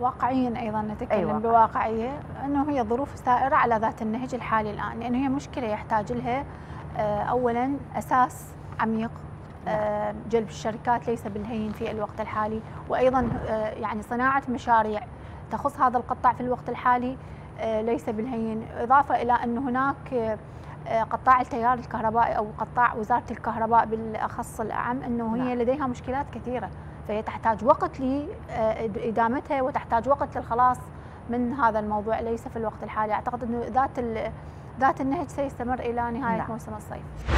واقعيا أيضا نتكلم أيوة. بواقعية إنه هي ظروف سائرة على ذات النهج الحالي الآن لأنه هي مشكلة يحتاج لها آه، اولا أساس عميق آه، جلب الشركات ليس بالهين في الوقت الحالي وأيضا آه، يعني صناعة مشاريع تخص هذا القطاع في الوقت الحالي ليس بالهين إضافة إلى أن هناك قطاع التيار الكهربائي أو قطاع وزارة الكهرباء بالأخص الأعم إنه هي نعم. لديها مشكلات كثيرة فهي تحتاج وقت لادامتها وتحتاج وقت للخلاص من هذا الموضوع ليس في الوقت الحالي أعتقد إنه ذات ذات النهج سيستمر إلى نهاية نعم. موسم الصيف